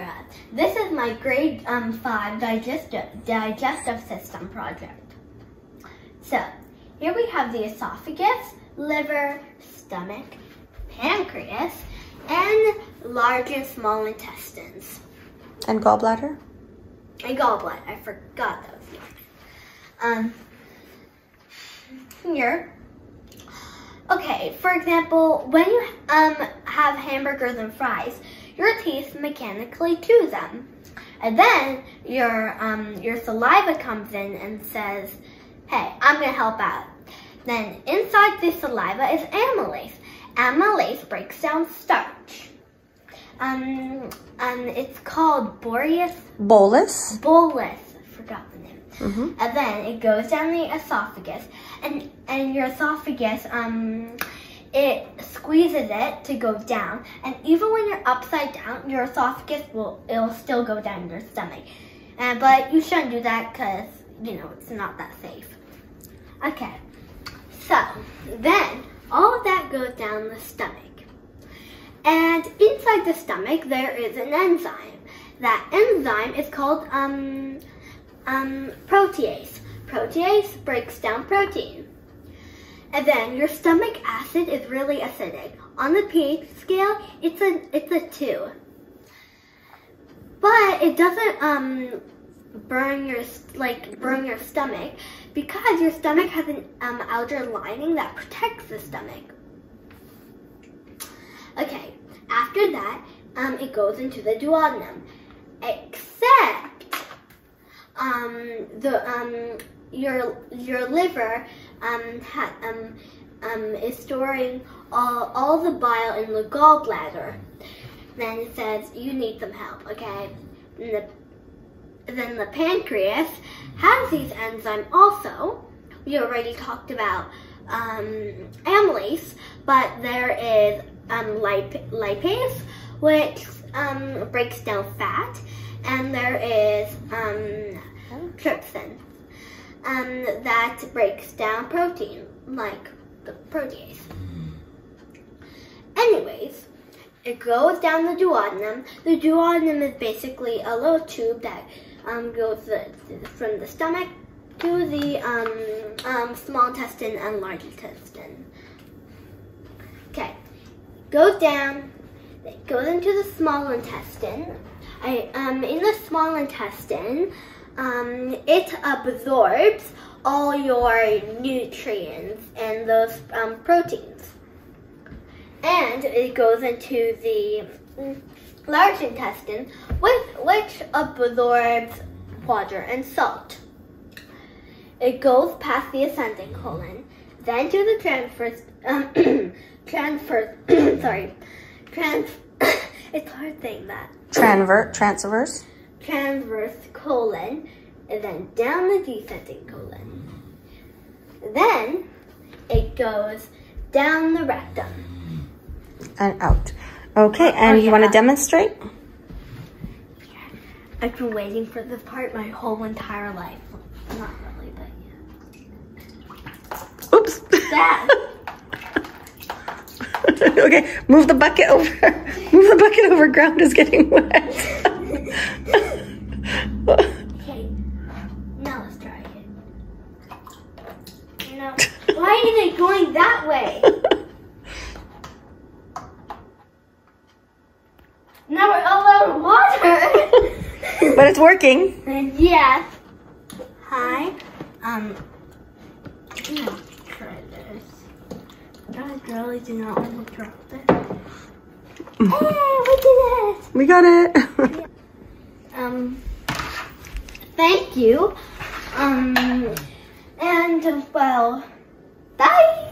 Sarah. This is my grade um, 5 digestive, digestive system project. So, here we have the esophagus, liver, stomach, pancreas, and large and small intestines. And gallbladder? And gallbladder. I forgot those. Um, here. Okay, for example, when you um, have hamburgers and fries, your teeth mechanically chew them. And then your um, your saliva comes in and says, hey, I'm gonna help out. Then inside the saliva is amylase. Amylase breaks down starch. Um, um, it's called Boreas Bolus. bolus. I forgot the name. Mhm. And then it goes down the esophagus, and and your esophagus um it squeezes it to go down, and even when you're upside down, your esophagus will it'll still go down your stomach. And but you shouldn't do that because you know it's not that safe. Okay, so then all of that goes down the stomach. And inside the stomach, there is an enzyme. That enzyme is called um, um, protease. Protease breaks down protein. And then your stomach acid is really acidic. On the pH scale, it's a it's a two. But it doesn't um burn your like burn your stomach because your stomach has an um, outer lining that protects the stomach. Okay, after that, um, it goes into the duodenum. Except, um, the um, your your liver um, ha, um, um, is storing all, all the bile in the gallbladder. Then it says you need some help. Okay, the then the pancreas has these enzymes also. We already talked about um, amylase, but there is um, lip- lipase, which um, breaks down fat, and there is um, trypsin um, that breaks down protein, like the protease. Anyways, it goes down the duodenum. The duodenum is basically a little tube that um, goes the, from the stomach to the um, um, small intestine and large intestine. Okay, goes down, it goes into the small intestine. I, um, in the small intestine, um, it absorbs all your nutrients and those um, proteins. And it goes into the large intestine, which, which absorbs water and salt. It goes past the ascending colon, then to the transverse, um, transverse, sorry, trans, it's hard saying that, Transver- transverse. Transverse colon, and then down the descending colon. Then it goes down the rectum. And out. Okay, oh, and Oh, you want to demonstrate? yeah. I've been waiting for this part my whole entire life. Not really, but yeah. Oops. Dad. okay, move the bucket over. Move the bucket over. Ground is getting wet. Okay, now let's try it. No, why is it going that way? Now we're all out of water. but it's working. yeah. Hi. Um. I'm gonna try this. I really do not want to drop this. Hey, we did it! We got it. Um. Thank you. Um and well, bye!